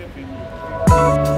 defende.